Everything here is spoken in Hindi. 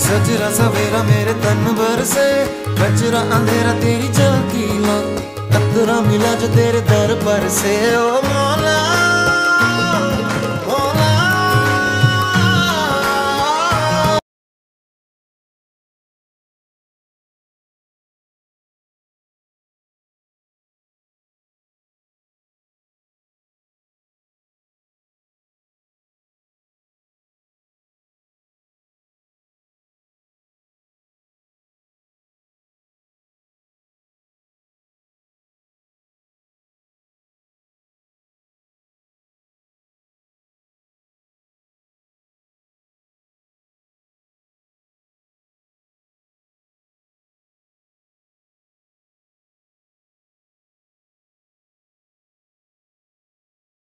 सजरा सवेरा मेरे तन भर से, कचरा अंधेरा तेरी चलती लग कतरा मिला जो तेरे दर पर से, ओ